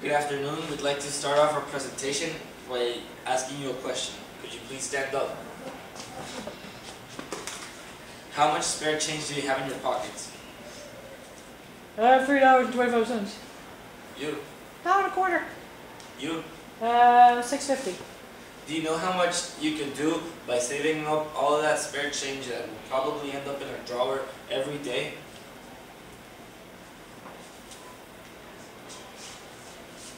Good afternoon. We'd like to start off our presentation by asking you a question. Could you please stand up? How much spare change do you have in your pockets? Uh, three dollars and twenty-five cents. You. Dollar and a quarter. You. Uh, six fifty. Do you know how much you could do by saving up all of that spare change that will probably end up in a drawer every day?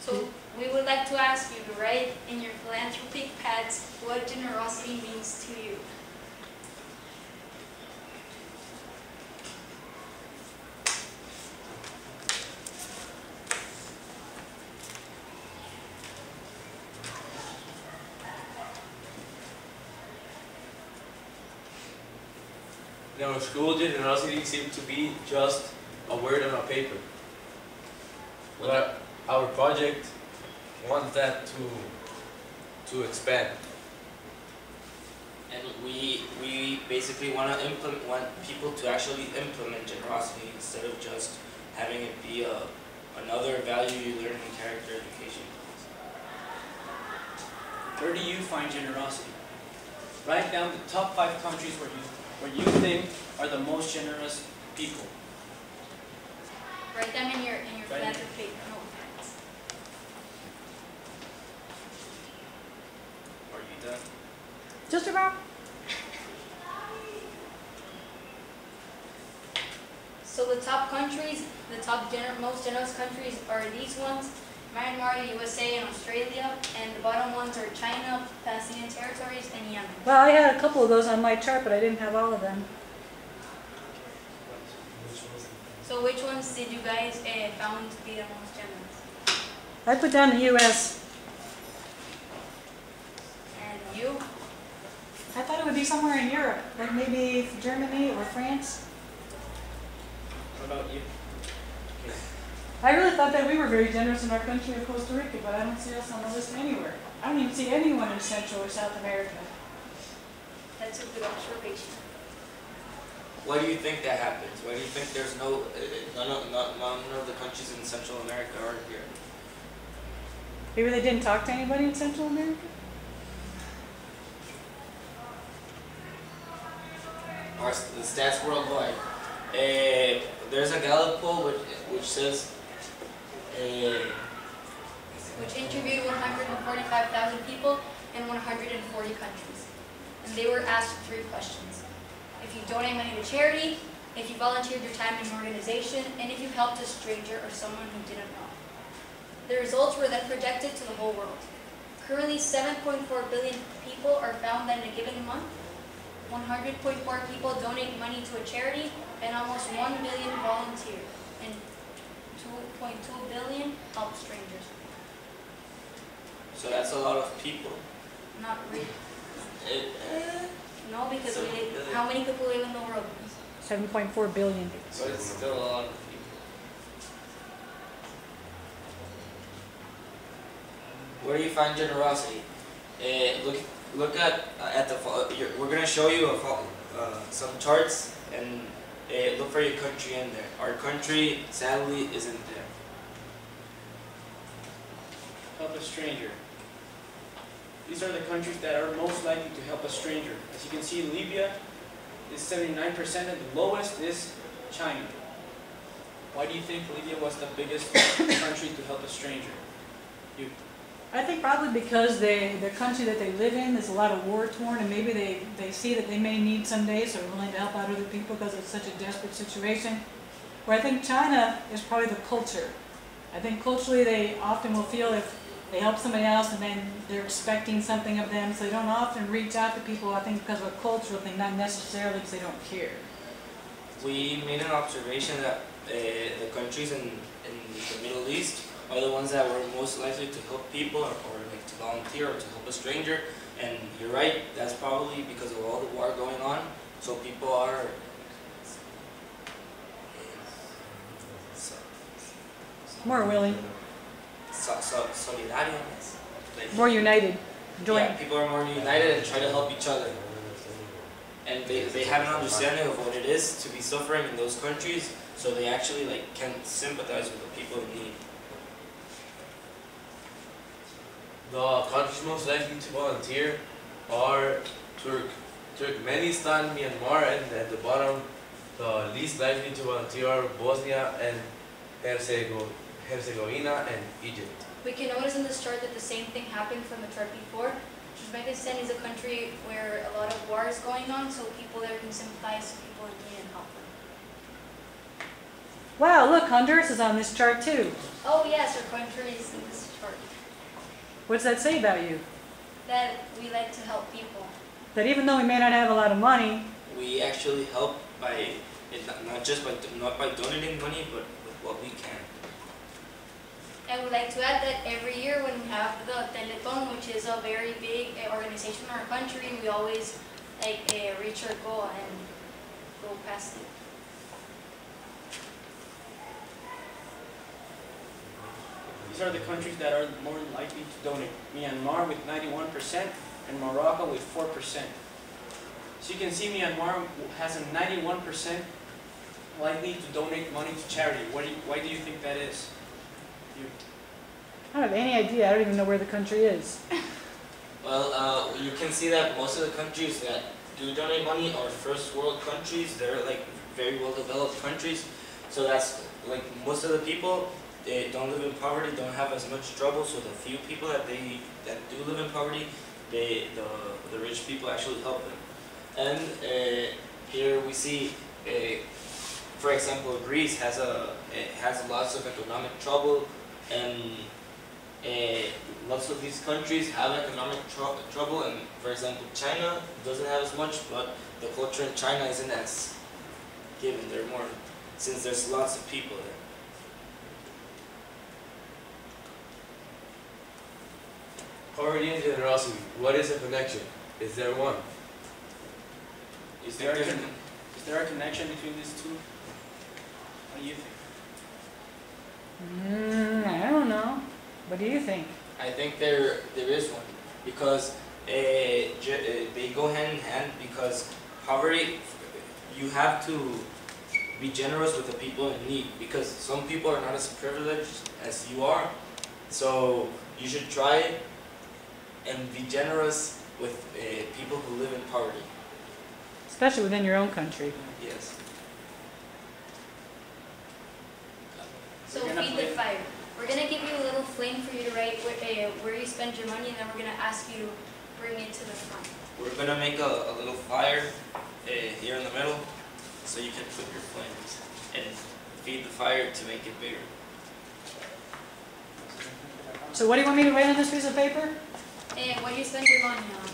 So we would like to ask you to write in your Philanthropig pads what generosity means to you. Our school, generosity seemed to be just a word on a paper. But our project wants that to to expand. And we we basically want to implement want people to actually implement generosity instead of just having it be a another value you learn in character education. Where do you find generosity? Write down the top five countries where you, where you think are the most generous people. Write them in your in your Write it. Philanthropig notepads. Are you done? So the top countries, the top gener- most generous countries are these ones: Myanmar, USA, and Australia. And the bottom ones are China, Palestinian territories, and Yemen. Well, I had a couple of those on my chart, but I didn't have all of them. So which ones did you guys uh, found to be the most generous? I put down the U.S. And you? I thought it would be somewhere in Europe, like maybe Germany or France. What about you? I really thought that we were very generous in our country of Costa Rica, but I don't see us on the list anywhere. I don't even see anyone in Central or South America. That's a good observation. Why do you think that happens? Why do you think there's no uh, none of none, none of the countries in Central America are here? Maybe they didn't talk to anybody in Central America? Our the stats worldwide. Uh, there's a Gallup poll which which says. Uh, which interviewed 145,000 people in 140 countries. And they were asked three questions. If you donate money to charity, if you volunteered your time in an organization, and if you helped a stranger or someone who didn't know. The results were then projected to the whole world. Currently, 7.4 billion people are found that in a given month. 100.4 people donate money to a charity, and almost 1 billion volunteer, and 2.2 billion help strangers. so that's a lot of people. Not really. It, uh, No, because So, we live, how many people live in the world? 7.4 billion. So it's still a lot of people. Where do you find generosity? Uh, look look at uh, at the you're, we're gonna show you a uh, some charts and uh, look for your country in there. Our country sadly isn't there. Help a stranger. These are the countries that are most likely to help a stranger. As you can see, Libya is 79% and the lowest is China. Why do you think Libya was the biggest country to help a stranger? You. I think probably because they, the country that they live in is a lot of war torn and maybe they, they see that they may need someday, so they're willing to help out other people because it's such a desperate situation. Where I think China is probably the culture. I think culturally they often will feel if they help somebody else and then they're expecting something of them, so they don't often reach out to people, I think because of a cultural thing, not necessarily because they don't care. We made an observation that uh, the countries in, in the Middle East are the ones that were most likely to help people or, or like to volunteer or to help a stranger. And you're right, that's probably because of all the war going on. So people are More willing, so, so, solidarios. Like, more united, join. Yeah, people are more united and try to help each other. And they, they have an understanding of what it is to be suffering in those countries, so they actually like can sympathize with the people in need. The countries most likely to volunteer are Turk, Turkmenistan, Myanmar, and at the bottom, the least likely to volunteer are Bosnia and Herzegovina, Herzegovina and Egypt. We can notice in this chart that the same thing happened from the chart before. Uzbekistan is a country where a lot of war is going on, so people there can sympathize with people in need and help them. Wow, look, Honduras is on this chart too. Oh yes, our country is in this chart. What's that say about you? That we like to help people. That even though we may not have a lot of money, We actually help by, not, not just by, not by donating money, but with what we can. And we'd like to add that every year when we have the Teleton, which is a very big uh, organization in our country, we always like uh, reach our goal and go past it. These are the countries that are more likely to donate. Myanmar with 91% and Morocco with 4%. So you can see Myanmar has a 91% likely to donate money to charity. What do you, why do you think that is? You, I don't have any idea. I don't even know where the country is. Well, uh, you can see that most of the countries that do donate money are first world countries. They're like very well developed countries. So that's like most of the people they don't live in poverty, don't have as much trouble. So the few people that they that do live in poverty, they the the rich people actually help them. And uh, here we see, uh, for example, Greece has a has lots of economic trouble, and uh, lots of these countries have economic tr- trouble. And for example, China doesn't have as much, but the culture in China isn't as given. They're more since there's lots of people there. Poverty and generosity, what is a connection? Is there one? is, there a, is there a connection between these two? What do you think? Mm, I don't know. What do you think? I think there there is one because uh, ge- uh, they go hand in hand because poverty you have to be generous with the people in need because some people are not as privileged as you are so you should try and be generous with uh, people who live in poverty Especially within your own country. yes So We're gonna feed the fire. We're gonna give you a little flame for you to write where, uh, where you spend your money, and then we're gonna ask you to bring it to the front. we're gonna make a, a little fire uh, here in the middle so you can put your flames and feed the fire to make it bigger So what do you want me to write on this piece of paper? And what do you spend your money on?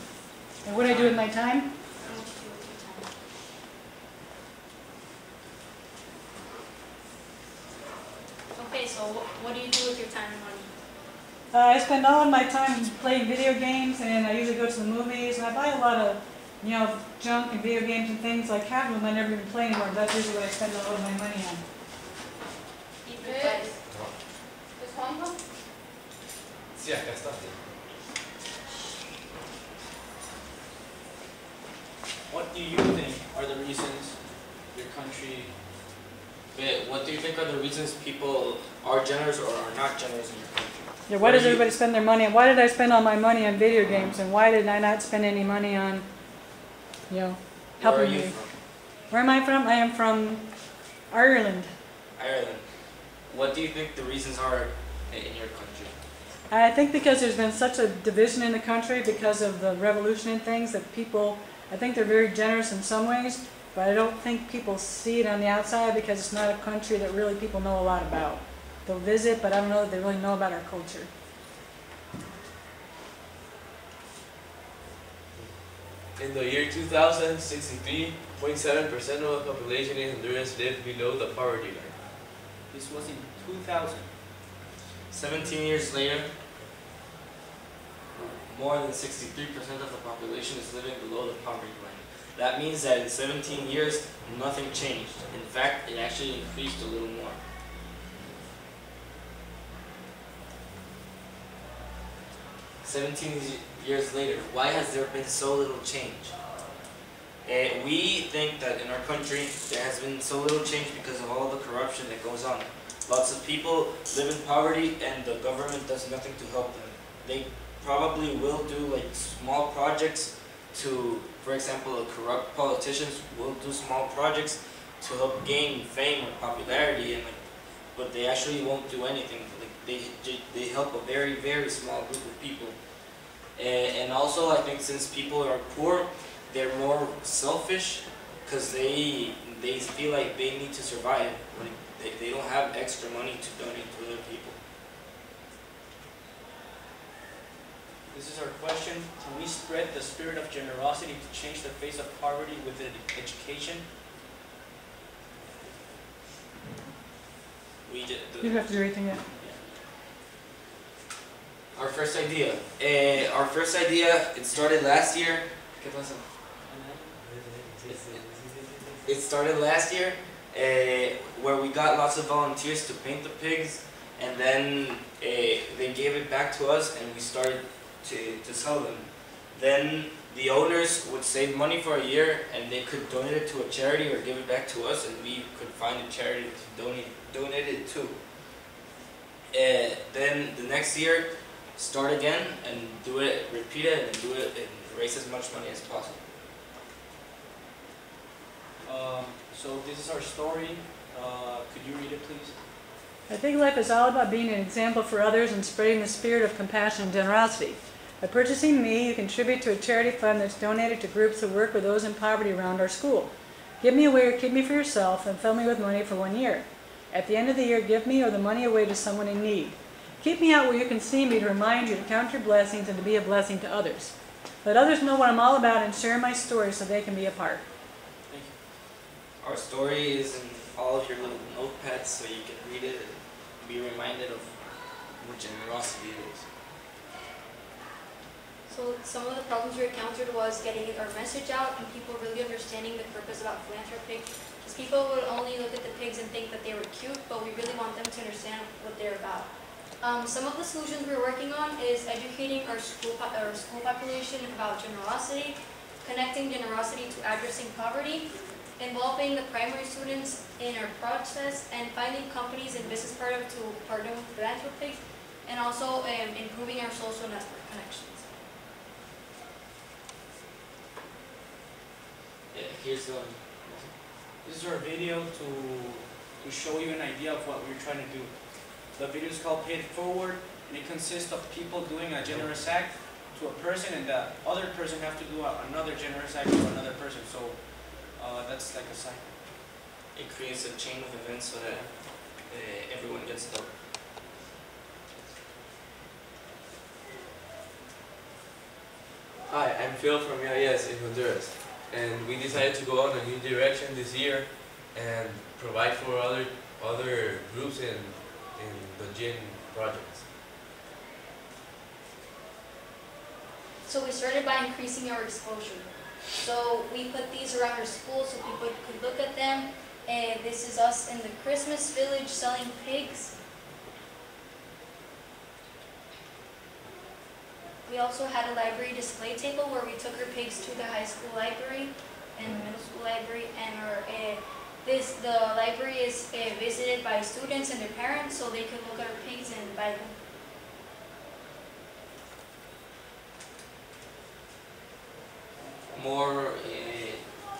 And what do I do with my time? And what you do with your time? Okay, so what, what do you do with your time and money? Uh, I spend all of my time playing video games, and I usually go to the movies, and I buy a lot of, you know, junk and video games and things like half of them I never even play anymore. That's usually what I spend all of my money on. Feed the fire. ¿Es Juanjo? Sí, What do you think are the reasons your country what do you think are the reasons people are generous or are not generous in your country? Yeah, why does everybody spend their money? Why did I spend all my money on video games, and why did I not spend any money on, you know, Where are helping you me? from? Where am I from? I am from Ireland. Ireland. What do you think the reasons are in your country? I think because there's been such a division in the country because of the revolution and things that people, I think they're very generous in some ways, but I don't think people see it on the outside because it's not a country that really people know a lot about. They'll visit, but I don't know that they really know about our culture. In the year 2000, 63.7% of the population in Honduras lived below the poverty line. This was in 2000. 17 years later, more than 63% of the population is living below the poverty line. That means that in 17 years, nothing changed. In fact, it actually increased a little more. Seventeen years later, why has there been so little change? Uh, we think that in our country there has been so little change because of all the corruption that goes on. Lots of people live in poverty and the government does nothing to help them. They probably will do like small projects to, for example, corrupt politicians will do small projects to help gain fame or popularity, and like, but they actually won't do anything. Like they they help a very very small group of people, and, and also I think since people are poor, they're more selfish because they they feel like they need to survive. Like they, they don't have extra money to donate to other people. This is our question. Can we spread the spirit of generosity to change the face of poverty with ed- education? We just, You don't have to do anything yet. Our first idea. Eh, our first idea, it started last year. It started last year, eh, where we got lots of volunteers to paint the pigs, and then eh, they gave it back to us, and we started to, to sell them. Then the owners would save money for a year, and they could donate it to a charity or give it back to us, and we could find a charity to donate donate it to. Eh, then the next year, start again and do it, repeat it, and do it, and raise as much money as possible. Um, so this is our story. Uh, could you read it, please? I think life is all about being an example for others and spreading the spirit of compassion and generosity. By purchasing me, you contribute to a charity fund that's donated to groups that work with those in poverty around our school. Give me away or keep me for yourself and fill me with money for one year. At the end of the year, give me or the money away to someone in need. Keep me out where you can see me to remind you to count your blessings and to be a blessing to others. Let others know what I'm all about and share my story so they can be a part. Thank you. Our story is in all of your little notepads so you can read it and be reminded of what generosity is. So some of the problems we encountered was getting our message out and people really understanding the purpose about philanthropy. Because people would only look at the pigs and think that they were cute, but we really want them to understand what they're about. Um, some of the solutions we're working on is educating our school, our school population about generosity, connecting generosity to addressing poverty, involving the primary students in our process, and finding companies and business partners to partner with philanthropy, and also um, improving our social network connections. Yeah, here's the. This is our video to, to show you an idea of what we're trying to do. The video is called Pay It Forward, and it consists of people doing a generous act to a person, and the other person have to do a- another generous act to another person. So uh, that's like a cycle. It creates a chain of events so that uh, everyone gets help. Hi, I'm Phil from EIS in Honduras, and we decided to go on a new direction this year and provide for other other groups in in the GIN projects. So we started by increasing our exposure. So we put these around our school so people could look at them. And this is us in the Christmas village selling pigs. We also had a library display table where we took our pigs to the high school library and the middle school library. And our, uh, this the library is uh, visited by students and their parents so they could look at our pigs and buy them. More, uh,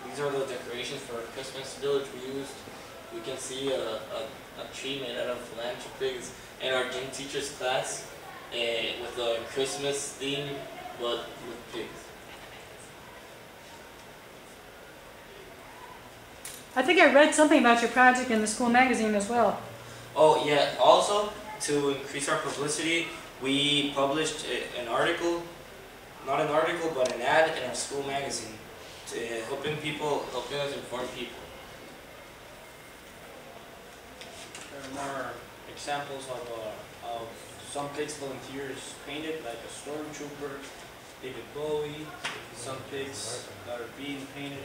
these are the decorations for Christmas village we used. We can see a, a, a tree made out of Philanthropigs in our gym teacher's class uh, with a Christmas theme, but with pigs. I think I read something about your project in the school magazine as well. Oh yeah, also to increase our publicity, we published an article, not an article, but an ad in our school magazine, to helping people, helping us inform people. There are more examples of, uh, of some pigs volunteers painted, like a stormtrooper, David Bowie, some pigs that are being painted.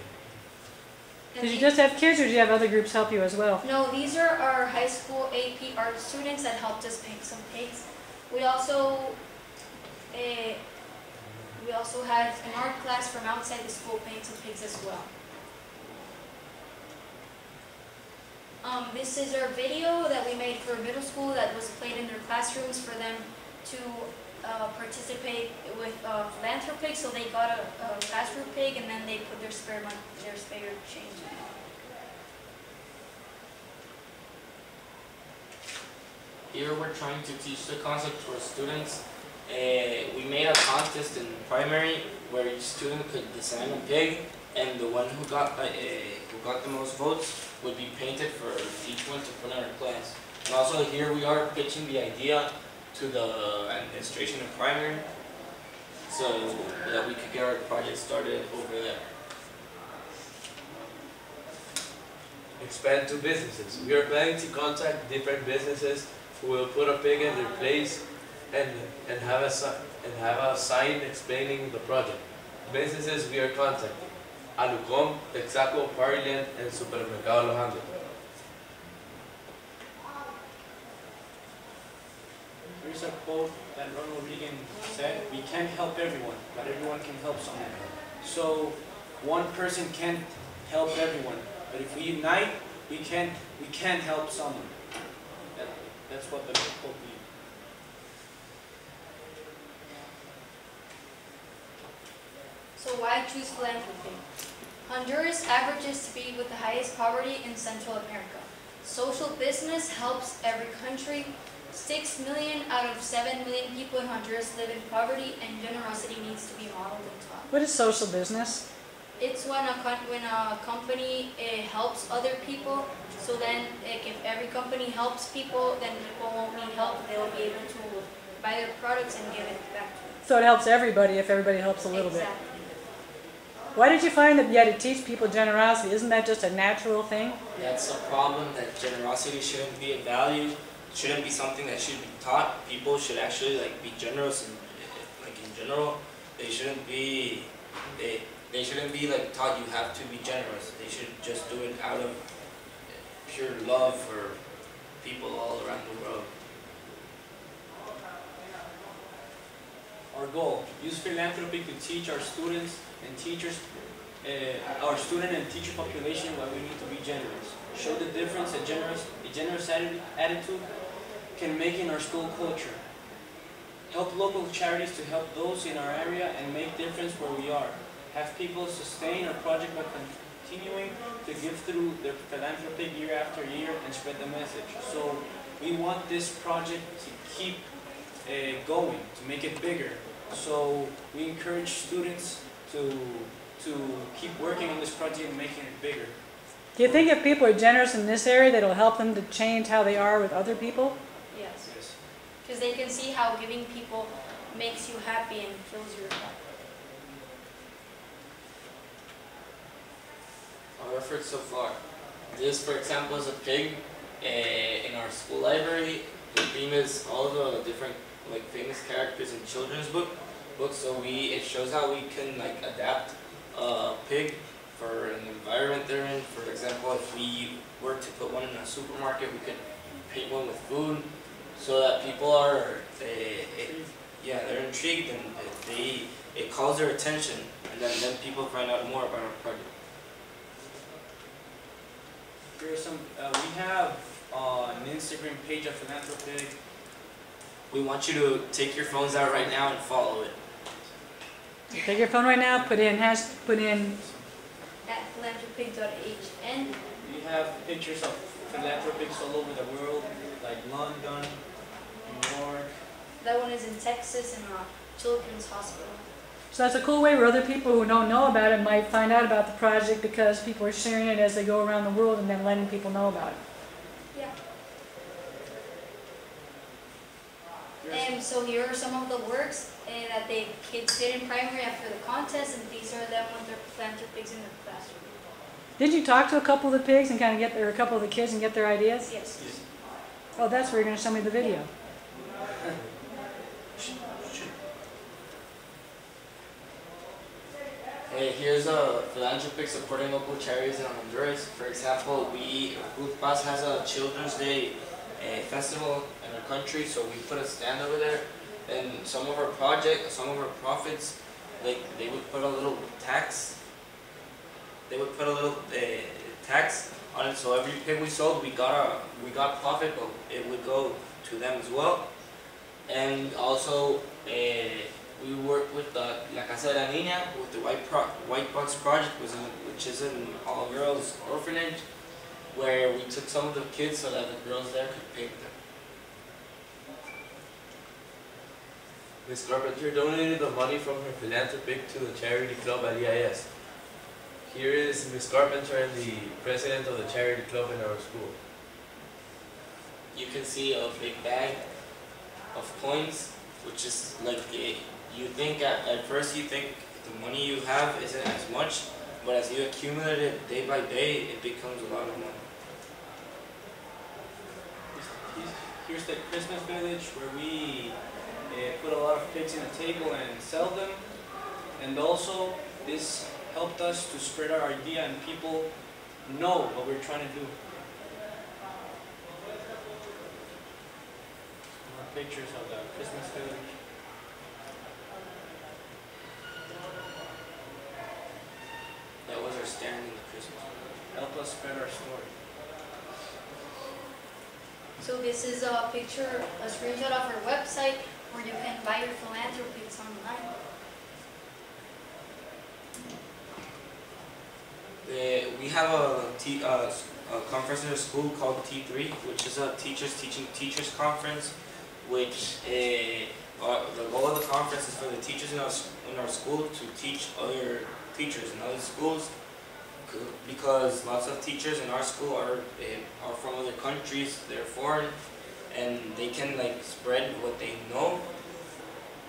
And Did you just have kids or did you have other groups help you as well? No, these are our high school AP art students that helped us paint some pigs. We also, eh, we also had an art class from outside the school paint some pigs as well. Um, this is our video that we made for middle school that was played in their classrooms for them to uh, participate with uh, Philanthropig, so they got a, a food pig and then they put their spare money, their spare change in. Here we're trying to teach the concept to our students. Uh, we made a contest in primary where each student could design a pig, and the one who got uh, uh, who got the most votes would be painted for each one to put on our class. And also here we are pitching the idea to the administration of primary, so that we could get our project started over there. Expand to businesses. We are planning to contact different businesses who will put a pig in their place and, and have a and have a sign explaining the project. Businesses we are contacting. Alucom, Texaco, Partyland, and Supermercado Alejandro. Here's a quote that Ronald Reagan said, we can't help everyone, but everyone can help someone. So one person can't help everyone, but if we unite, we can, we can help someone. That, that's what the quote So why choose Philanthropig? Honduras averages to be with the highest poverty in Central America. Social business helps every country. Six million out of seven million people in Honduras live in poverty and generosity needs to be modeled and taught. What is social business? It's when a, when a company eh, helps other people, so then like, if every company helps people, then people won't need help, they'll be able to buy their products and give it back to them. So it helps everybody if everybody helps a little bit. Exactly. Why did you find that you had to teach people generosity? Isn't that just a natural thing? That's a problem that generosity shouldn't be a value, shouldn't be something that should be taught. People should actually like be generous and like in general. They shouldn't be they they shouldn't be like taught you have to be generous. They should just do it out of pure love for people all around the world. Our goal, use philanthropy to teach our students and teachers, uh, our student and teacher population why we need to be generous. Show the difference a generous, a generous attitude can make in our school culture. Help local charities to help those in our area and make difference where we are. Have people sustain our project by continuing to give through their Philanthropig year after year and spread the message. So we want this project to keep uh, going, to make it bigger. So we encourage students to, to keep working on this project and making it bigger. Do you think if people are generous in this area, that'll help them to change how they are with other people? Yes, Yes. because they can see how giving people makes you happy and fills your heart. Our efforts so far. This, for example, is a pig uh, in our school library. The theme is all the different like famous characters in children's book. So we it shows how we can like adapt a pig for an environment they're in. For example, if we were to put one in a supermarket, we could paint one with food, so that people are they, it, yeah they're intrigued and they it calls their attention, and then then people find out more about our project. Here are some, uh, we have uh, an Instagram page of Philanthropig. We want you to take your phones out right now and follow it. Take your phone right now, put in hash, put in, At philanthropig.hn, We have pictures of Philanthropigs all over the world, like London, New York. that one is in Texas in a children's hospital. so that's a cool way where other people who don't know about it might find out about the project because people are sharing it as they go around the world and then letting people know about it. Here's- And so here are some of the works uh, that the kids did in primary after the contest, and these are them with their Philanthropigs in the classroom. Did you talk to a couple of the pigs and kind of get, or a couple of the kids and get their ideas? Yes. Oh, that's where you're gonna show me the video. Hey, here's a Philanthropig supporting local charities in Honduras. For example, we Ruth Paz has a Children's Day uh, festival in our country, so we put a stand over there. And some of our project, some of our profits, like they would put a little tax. They would put a little uh, tax on it, so every pig we sold, we got a we got profit, but it would go to them as well. And also, uh, we work with the La Casa de la Niña, with the White, Pro- White Box Project, which is, an all-girls orphanage, where we took some of the kids so that the girls there could paint them. Ms. Carpenter donated the money from her Philanthropig to the charity club at EIS. Here is Ms. Carpenter and the president of the charity club in our school. You can see a big bag of coins, which is like a, you think at, at first you think the money you have isn't as much, but as you accumulate it day by day, it becomes a lot of money. Here's- Here's the Christmas village where we uh, put a lot of pigs in a table and sell them. And also, this helped us to spread our idea and people know what we're trying to do. More pictures of the Christmas village. That was our stand in the Christmas. Help us spread our story. So this is a picture, a screenshot of our website where you can buy your Philanthropigs online. Uh, we have a, t- uh, a conference in the school called T3, which is a teachers teaching teachers conference, which uh, uh, the goal of the conference is for the teachers in our, in our school to teach other teachers in other schools, because lots of teachers in our school are uh, are from other countries, they're foreign, and they can like spread what they know.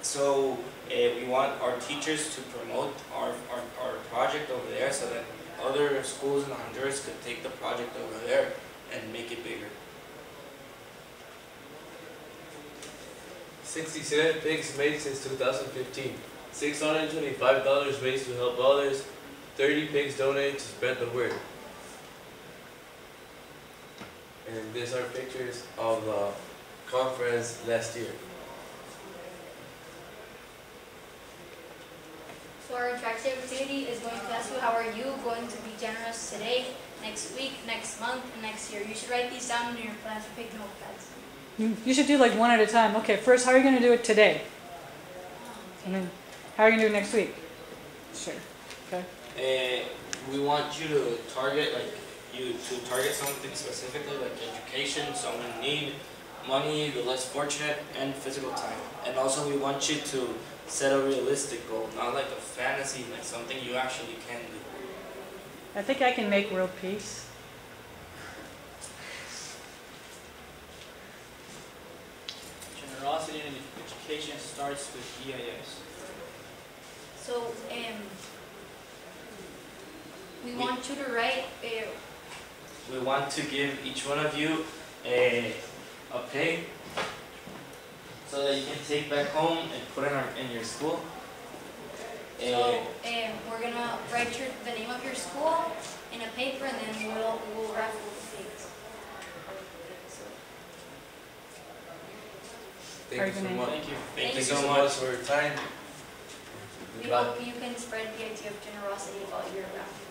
So uh, we want our teachers to promote our, our, our project over there so that other schools in Honduras could take the project over there and make it bigger. Sixty-seven pigs made since two thousand fifteen. Six hundred and twenty-five dollars raised to help others. Thirty pigs donated to spread the word. And these are pictures of the conference last year. So our interactive activity is going to ask you how are you going to be generous today, next week, next month, and next year. You should write these down in your Philanthropig notepads. You, you should do like one at a time. Okay, first, how are you gonna do it today? And then, how are you gonna do it next week? Sure. Okay. Uh, we want you to target like you to target something specifically like education, someone in need, money, the less fortunate, and physical time. And also we want you to set a realistic goal, not like a fantasy, like something you actually can do. I think I can make world peace. Generosity in education starts with EIS. So, um, we We- want you to write, uh, We want to give each one of you a, a pig so that you can take back home and put it in, our, in your school. so, Uh, we're gonna write your, the name of your school in a paper and then we'll, we'll raffle the pigs. So, Thank Are you you so much. Thank you. thank Thank you you so so much. much for your time. We Goodbye. hope you can spread the idea of generosity about your around.